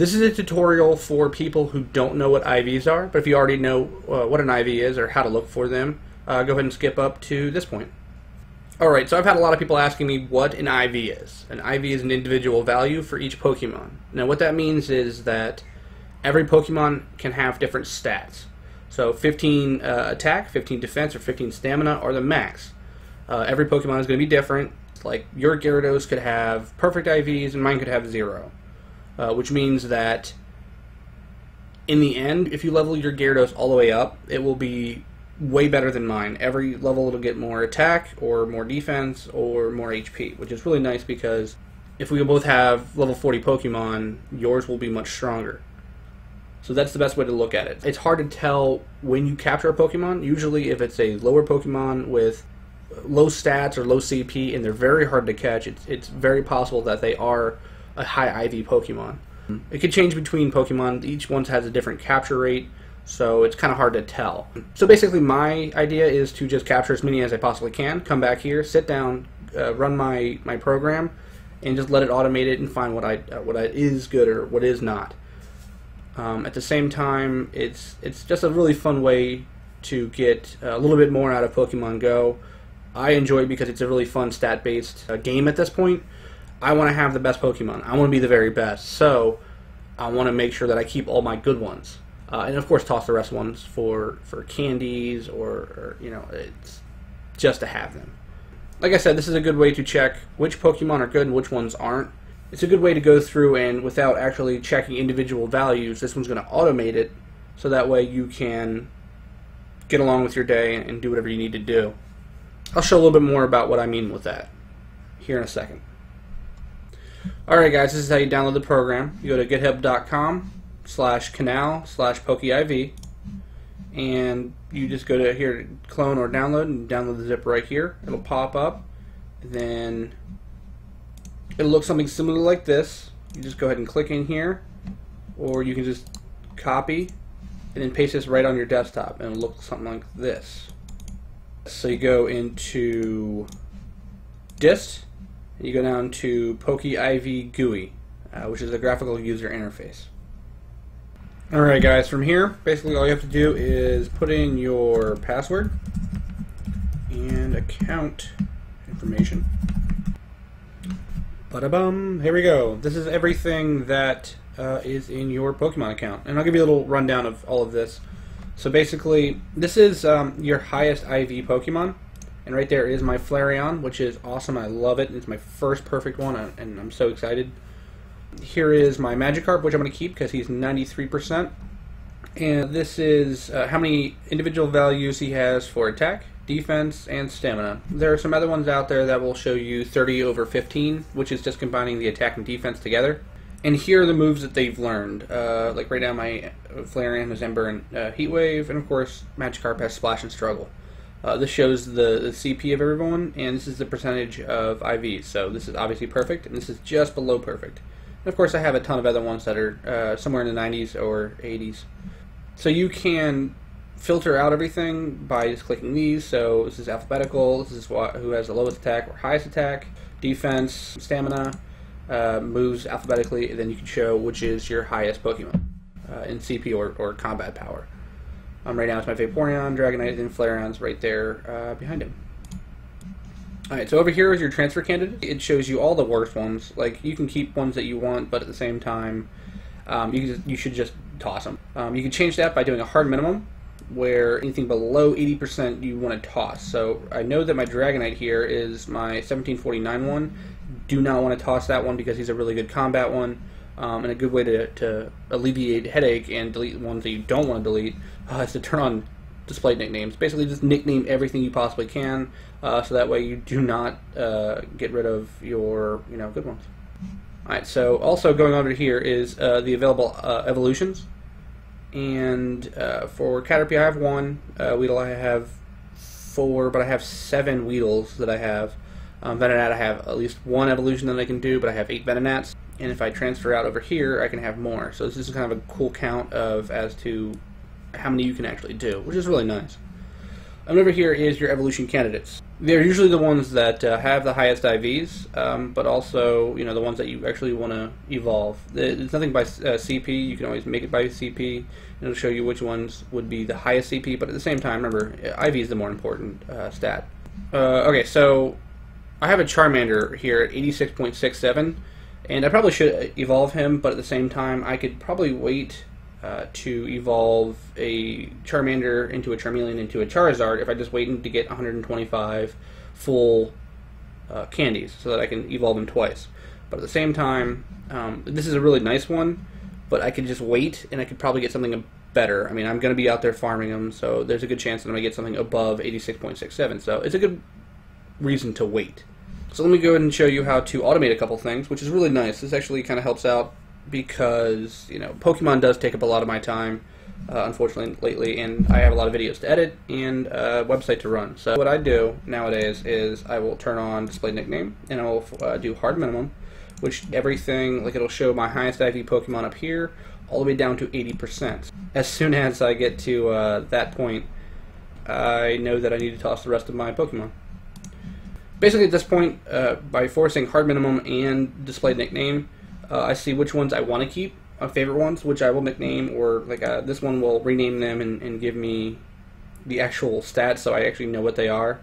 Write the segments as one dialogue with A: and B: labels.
A: This is a tutorial for people who don't know what IVs are, but if you already know uh, what an IV is or how to look for them, uh, go ahead and skip up to this point. Alright, so I've had a lot of people asking me what an IV is. An IV is an individual value for each Pokemon. Now what that means is that every Pokemon can have different stats. So 15 uh, attack, 15 defense, or 15 stamina are the max. Uh, every Pokemon is going to be different. Like your Gyarados could have perfect IVs and mine could have zero. Uh, which means that in the end, if you level your Gyarados all the way up, it will be way better than mine. Every level it'll get more attack or more defense or more HP, which is really nice because if we both have level 40 Pokemon, yours will be much stronger. So that's the best way to look at it. It's hard to tell when you capture a Pokemon. Usually, if it's a lower Pokemon with low stats or low CP and they're very hard to catch, it's, it's very possible that they are a high IV Pokemon. It could change between Pokemon. Each one has a different capture rate, so it's kind of hard to tell. So basically, my idea is to just capture as many as I possibly can, come back here, sit down, uh, run my, my program, and just let it automate it and find what I uh, what I, is good or what is not. Um, at the same time, it's it's just a really fun way to get a little bit more out of Pokemon Go. I enjoy it because it's a really fun stat-based uh, game at this point. I want to have the best Pokemon. I want to be the very best. So I want to make sure that I keep all my good ones, uh, and of course toss the rest ones for for candies or, or you know it's just to have them. Like I said, this is a good way to check which Pokemon are good and which ones aren't. It's a good way to go through and without actually checking individual values, this one's going to automate it so that way you can get along with your day and do whatever you need to do. I'll show a little bit more about what I mean with that here in a second. Alright guys, this is how you download the program. You go to github.com slash canele slash pokeiv and you just go to here clone or download and download the zip right here. It'll pop up then it'll look something similar like this. You just go ahead and click in here or you can just copy and then paste this right on your desktop and it'll look something like this. So you go into dist you go down to PokeIV GUI, uh, which is a graphical user interface. Alright guys, from here, basically all you have to do is put in your password and account information. Bada-bum, here we go. This is everything that uh, is in your Pokemon account. And I'll give you a little rundown of all of this. So basically, this is um, your highest IV Pokemon. And right there is my Flareon, which is awesome. I love it. It's my first perfect one, uh, and I'm so excited. Here is my Magikarp, which I'm going to keep because he's 93%. And this is uh, how many individual values he has for attack, defense, and stamina. There are some other ones out there that will show you 30 over 15, which is just combining the attack and defense together. And here are the moves that they've learned. Uh, like right now, my Flareon has Ember and uh, Heat Wave, and of course, Magikarp has Splash and Struggle. Uh, this shows the, the, CP of everyone, and this is the percentage of IVs. So this is obviously perfect, and this is just below perfect. And of course, I have a ton of other ones that are uh, somewhere in the 90s or 80s. So you can filter out everything by just clicking these. So this is alphabetical. This is what, who has the lowest attack or highest attack, defense, stamina, uh, moves alphabetically, and then you can show which is your highest Pokemon uh, in CP or, or combat power. Um, right now it's my Vaporeon, Dragonite, and Flareon's right there uh, behind him. Alright, so over here is your transfer candidate. It shows you all the worst ones. Like, you can keep ones that you want, but at the same time, um, you, just, you should just toss them. Um, you can change that by doing a hard minimum, where anything below 80% you want to toss. So I know that my Dragonite here is my 1749 one. Do not want to toss that one because he's a really good combat one. Um, and a good way to, to alleviate headache and delete ones that you don't want to delete uh, is to turn on display nicknames. Basically, just nickname everything you possibly can, uh, so that way you do not uh, get rid of your you know good ones. All right. So also going over here is uh, the available uh, evolutions, and uh, for Caterpie I have one, Weedle I have four, but I have seven Weedles that I have. Um, Venonat I have at least one evolution that I can do, but I have eight Venonats and if I transfer out over here, I can have more. So this is kind of a cool count of as to how many you can actually do, which is really nice. And over here is your evolution candidates. They're usually the ones that uh, have the highest IVs, um, but also you know the ones that you actually want to evolve. There's nothing by uh, CP. You can always make it by CP. It'll show you which ones would be the highest CP, but at the same time, remember IV is the more important uh, stat. Uh, okay, so I have a Charmander here at 86.67, and I probably should evolve him, but at the same time, I could probably wait uh, to evolve a Charmander into a Charmeleon into a Charizard if I just wait to get 125 full uh, candies so that I can evolve them twice. But at the same time, um, this is a really nice one, but I could just wait and I could probably get something better. I mean, I'm going to be out there farming them, so there's a good chance that I'm going to get something above 86.67. So it's a good reason to wait. So let me go ahead and show you how to automate a couple things, which is really nice. This actually kind of helps out because you know Pokemon does take up a lot of my time, uh, unfortunately lately, and I have a lot of videos to edit and a website to run. So what I do nowadays is I will turn on display nickname and I will uh, do hard minimum, which everything like it'll show my highest IV Pokemon up here all the way down to 80%. As soon as I get to uh, that point, I know that I need to toss the rest of my Pokemon. Basically, at this point, uh, by forcing hard minimum and display nickname, uh, I see which ones I want to keep, my favorite ones, which I will nickname, or like uh, this one will rename them and, and, give me the actual stats so I actually know what they are.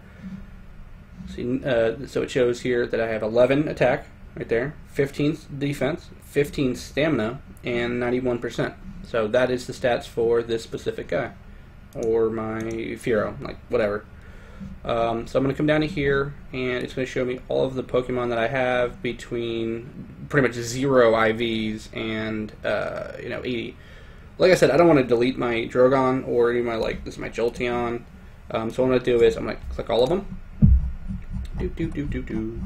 A: See, uh, so it shows here that I have 11 attack, right there, 15 defense, 15 stamina, and 91%. So that is the stats for this specific guy, or my Fearow, like whatever. Um, so I'm going to come down to here, and it's going to show me all of the Pokemon that I have between pretty much zero IVs and uh, you know 80. Like I said, I don't want to delete my Drogon or any of my like this is my Jolteon. Um, so what I'm going to do is I'm going to click all of them. Do do do do do.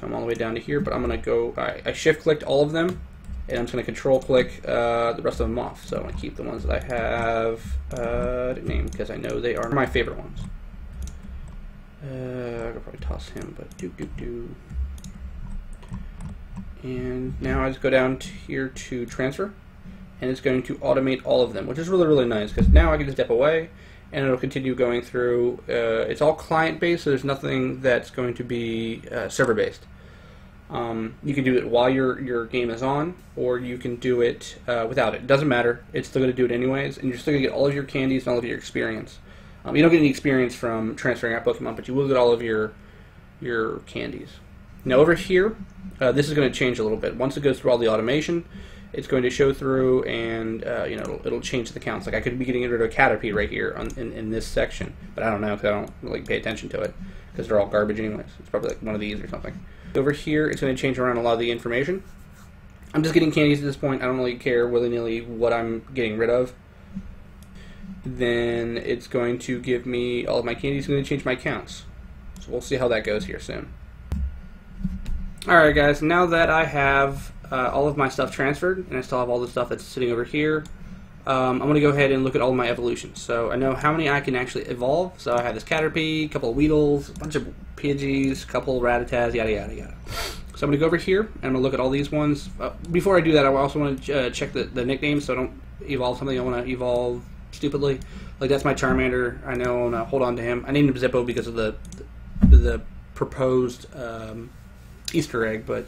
A: Come all the way down to here, but I'm going to go. I, shift clicked all of them, and I'm just going to control click uh, the rest of them off. So I'm going to keep the ones that I have uh, named because I know they are my favorite ones. Uh, I could probably toss him, but do do do. And now I just go down to here to transfer, and it's going to automate all of them, which is really really nice because now I can just step away, and it'll continue going through. Uh, it's all client based, so there's nothing that's going to be uh, server based. Um, you can do it while your your game is on, or you can do it uh, without it. It doesn't matter. It's still going to do it anyways, and you're still going to get all of your candies and all of your experience. Um, you don't get any experience from transferring out Pokemon, but you will get all of your your candies. Now over here, uh, this is going to change a little bit. Once it goes through all the automation, it's going to show through, and uh, you know it'll, it'll, change the counts. Like I could be getting rid of a Caterpie right here on, in, in this section, but I don't know because I don't really pay attention to it because they're all garbage anyways. It's probably like one of these or something. Over here, it's going to change around a lot of the information. I'm just getting candies at this point. I don't really care willy-nilly what I'm getting rid of then it's going to give me all of my candies. It's going to change my counts. So we'll see how that goes here soon. Alright guys, now that I have uh, all of my stuff transferred, and I still have all the stuff that's sitting over here, um, I'm going to go ahead and look at all my evolutions. So I know how many I can actually evolve. So I have this Caterpie, a couple of Weedles, a bunch of Pidgeys, a couple of Rattatas, yada yada yada. So I'm going to go over here, and I'm going to look at all these ones. Uh, before I do that, I also want to uh, check the, the nicknames so I don't evolve something I want to evolve stupidly. Like that's my Charmander. I know I want to hold on to him. I named him Zippo because of the the, the proposed um, Easter egg, but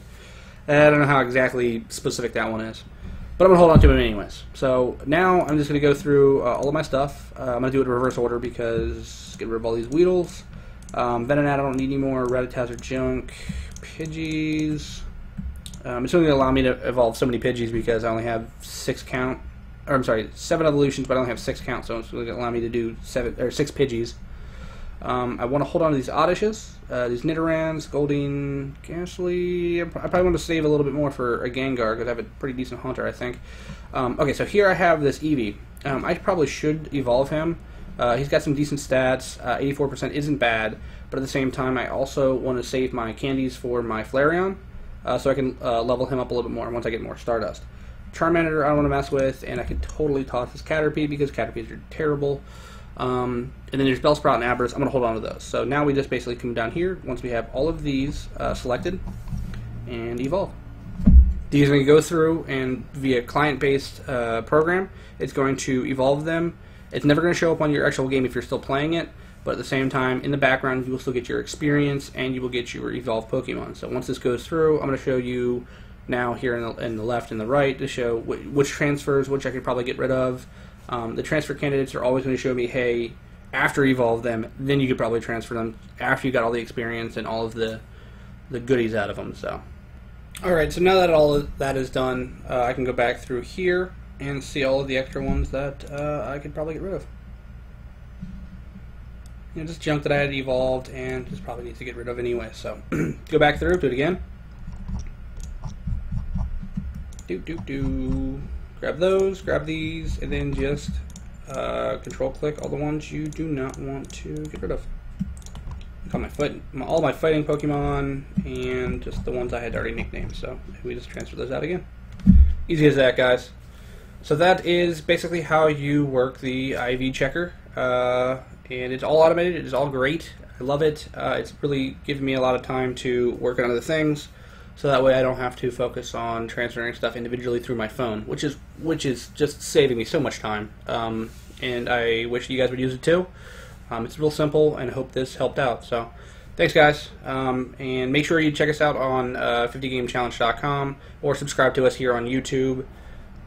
A: I don't know how exactly specific that one is. But I'm gonna hold on to him anyways. So now I'm just gonna go through uh, all of my stuff. Uh, I'm gonna do it in reverse order because get rid of all these Weedles. Um, Venonat I don't need anymore. Rattatas are junk. Pidgeys. Um, it's only gonna allow me to evolve so many Pidgeys because I only have six count or I'm sorry, seven evolutions, but I only have six counts, so it's going to allow me to do seven or six Pidgeys. Um, I want to hold on to these Oddishes, uh, these Nidorans, Goldeen, Gastly. I probably want to save a little bit more for a Gengar because I have a pretty decent Haunter, I think. Um, okay, so here I have this Eevee. Um, I probably should evolve him. Uh, he's got some decent stats. Uh, 84% isn't bad, but at the same time, I also want to save my candies for my Flareon, uh, so I can uh, level him up a little bit more once I get more Stardust. Charmander I don't want to mess with, and I could totally toss this Caterpie because Caterpies are terrible. Um, and then there's Bellsprout and Abras. I'm going to hold on to those. So now we just basically come down here once we have all of these uh, selected and evolve. These are going to go through and via client-based uh, program, it's going to evolve them. It's never going to show up on your actual game if you're still playing it, but at the same time, in the background, you will still get your experience and you will get your evolved Pokemon. So once this goes through, I'm going to show you now here in the, in the left and the right to show wh- which transfers, which I could probably get rid of. Um, the transfer candidates are always going to show me, hey, after you evolve them, then you could probably transfer them after you got all the experience and all of the the goodies out of them. So, all right. So now that all that is done, uh, I can go back through here and see all of the extra ones that uh, I could probably get rid of. You know, just junk that I had evolved and just probably need to get rid of anyway. So, go back through, do it again. Do do do. Grab those, grab these, and then just uh, control click all the ones you do not want to get rid of. Got my foot, my, all my fighting Pokemon, and just the ones I had already nicknamed. So we just transfer those out again. Easy as that, guys. So that is basically how you work the IV checker, uh, and it's all automated. It is all great. I love it. Uh, it's really given me a lot of time to work on other things, so that way I don't have to focus on transferring stuff individually through my phone, which is which is just saving me so much time. Um, and I wish you guys would use it too. Um, it's real simple, and I hope this helped out. So, thanks, guys. Um, and make sure you check us out on uh, 50gamechallenge.com or subscribe to us here on YouTube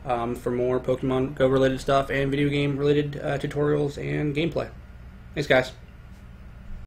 A: um, for more Pokemon Go related stuff and video game related uh, tutorials and gameplay. Thanks, guys.